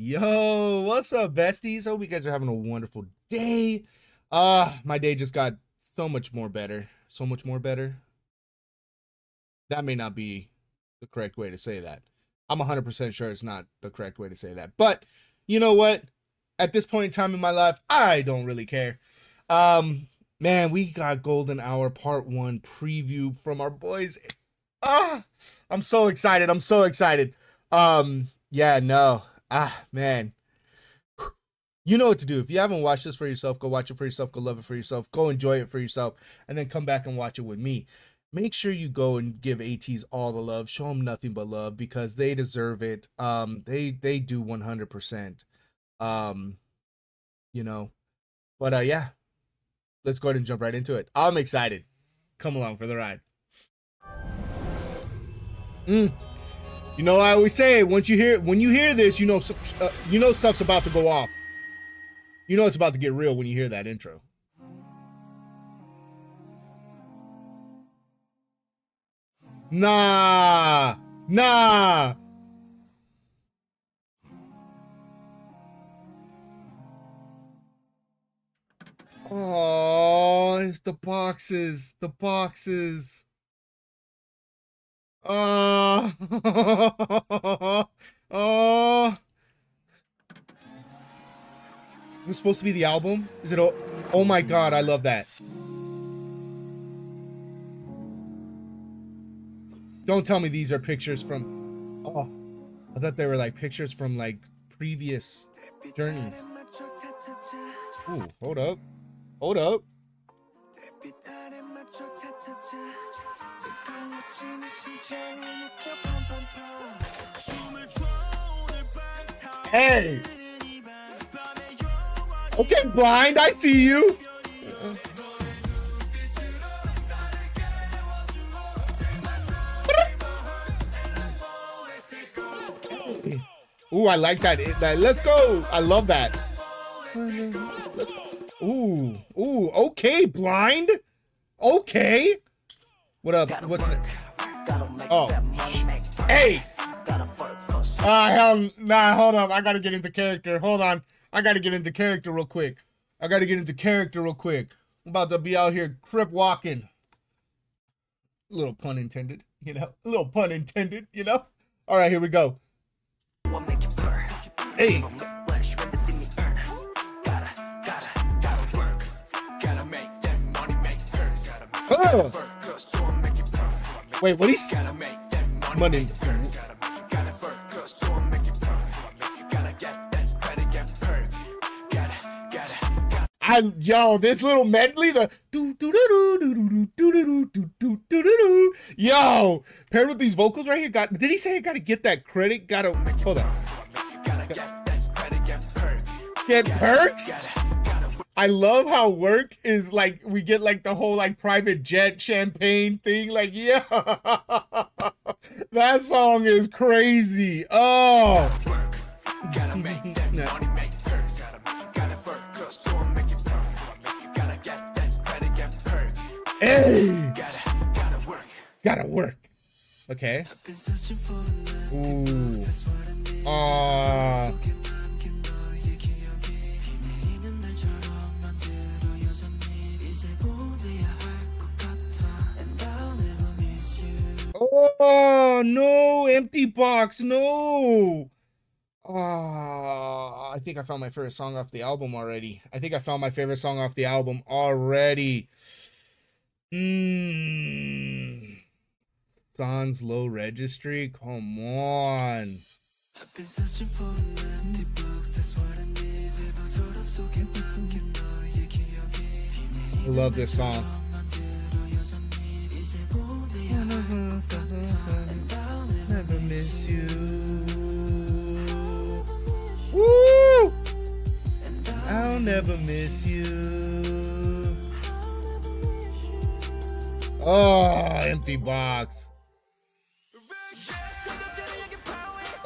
Yo, what's up, besties? Hope you guys are having a wonderful day. Uh, my day just got so much more better. So much more better. That may not be the correct way to say that. I'm 100% sure it's not the correct way to say that. But you know what? At this point in time in my life, I don't really care. Um, man, we got Golden Hour Part 1 preview from our boys. Ah, I'm so excited. I'm so excited. Um, yeah, no. Ah, man. You know what to do. If you haven't watched this for yourself, go watch it for yourself, go love it for yourself, go enjoy it for yourself, and then come back and watch it with me. Make sure you go and give ATEEZ all the love. Show them nothing but love because they deserve it. Um, they they do 100%. Um, you know, but uh, yeah, let's go ahead and jump right into it. I'm excited. Come along for the ride. Mm. You know, I always say once you hear when you hear this, you know, uh, you know stuff's about to go off. You know it's about to get real when you hear that intro. Nah, nah. Oh, it's the boxes, the boxes. Oh, oh. Is this supposed to be the album? Is it? Oh, oh my god, I love that. Don't tell me these are pictures from. Oh, I thought they were like pictures from like previous journeys. Ooh, hold up. Hold up. Hey! Okay, blind, I see you. Ooh, I like that. Let's go. I love that. Ooh, ooh, okay, blind. Okay. What up? What's it? Oh, hey. Ah, uh, hell, nah, hold up. I gotta get into character. Hold on. I gotta get into character real quick. I gotta get into character real quick. I'm about to be out here crip walking. Little pun intended, you know? A little pun intended, you know? All right, here we go. Hey. Oh. Wait, what is money? I yo, this little medley, the do do do do do do do do do do do yo, paired with these vocals right here. Got did he say I gotta get that credit? Gotta hold on. Get perks? I love how work is like we get like the whole like private jet champagne thing. Like, yeah, that song is crazy. Oh. Hey. Gotta work. Okay. Ooh. Uh Oh no, empty box, no. Oh, I think I found my favorite song off the album already. I think I found my favorite song off the album already. Mmm. Sans low registry? Come on. I love this song. You. Woo! I'll never miss you. Oh, empty box.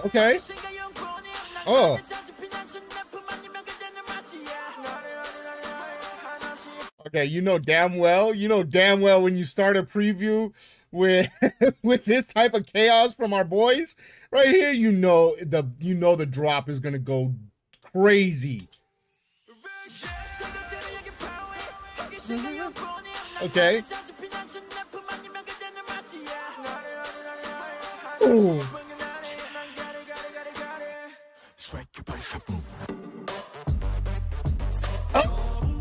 Okay. Oh. Okay, you know damn well, you know damn well when you start a preview with with this type of chaos from our boys right here, you know the you know the drop is gonna go crazy. Mm-hmm. Okay. Ooh. Oh.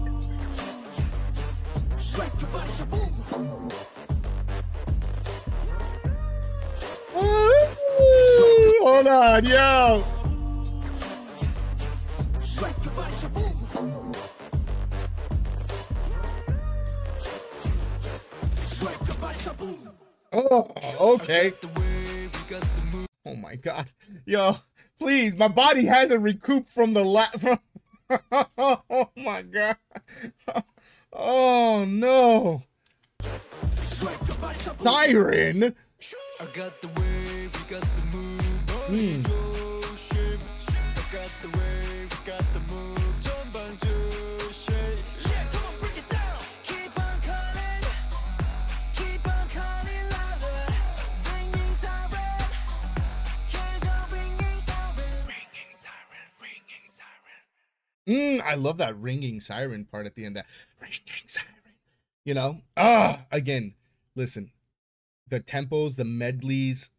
On, yo. Oh, okay. Oh my god. Yo, please, my body hasn't recouped from the la from Oh my god. Oh no. Siren. Mm, I love that ringing siren part at the end. That ringing siren. You know? Ah, again, listen. The tempos, the medleys,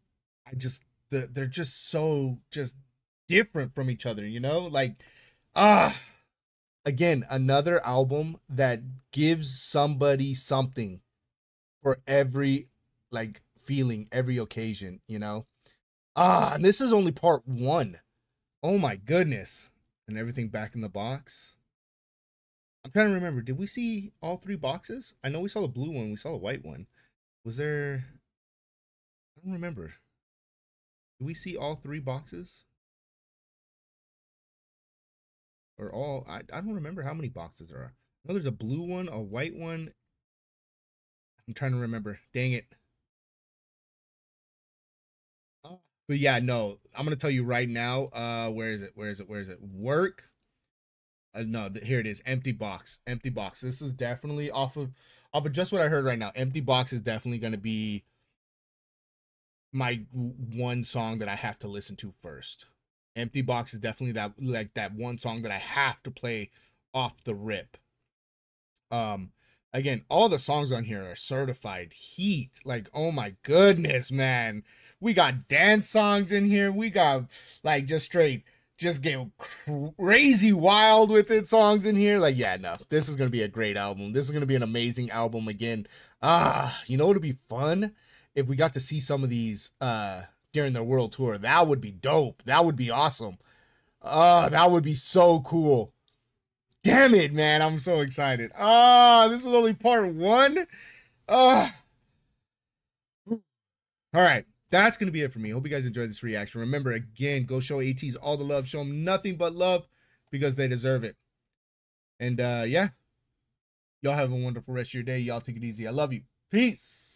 I just the, they're just so just different from each other, you know? Like ah again, another album that gives somebody something for every like feeling, every occasion, you know? Ah, and this is only part 1. Oh my goodness and everything back in the box. I'm trying to remember. Did we see all three boxes? I know we saw the blue one. We saw the white one. Was there? I don't remember. Did we see all three boxes? Or all? I, I don't remember how many boxes there are. No, there's a blue one, a white one. I'm trying to remember. Dang it. But yeah, no, I'm gonna tell you right now. Uh, where is it? Where is it? Where is it? Work. Uh, no, here it is. Empty box. Empty box. This is definitely off of off of just what I heard right now. Empty box is definitely gonna be my one song that I have to listen to first. Empty box is definitely that like that one song that I have to play off the rip. Um, again, all the songs on here are certified heat. Like, oh my goodness, man we got dance songs in here. We got like just straight, just get crazy wild with it songs in here. Like, yeah, no, this is gonna be a great album. This is gonna be an amazing album again. Ah, you know, it'd be fun if we got to see some of these uh during their world tour. That would be dope. That would be awesome. Uh, that would be so cool. Damn it, man. I'm so excited. Ah, this was only part one. Ah. All right that's going to be it for me. Hope you guys enjoyed this reaction. Remember, again, go show ATEEZ all the love. Show them nothing but love because they deserve it. And uh yeah, y'all have a wonderful rest of your day. Y'all take it easy. I love you. Peace.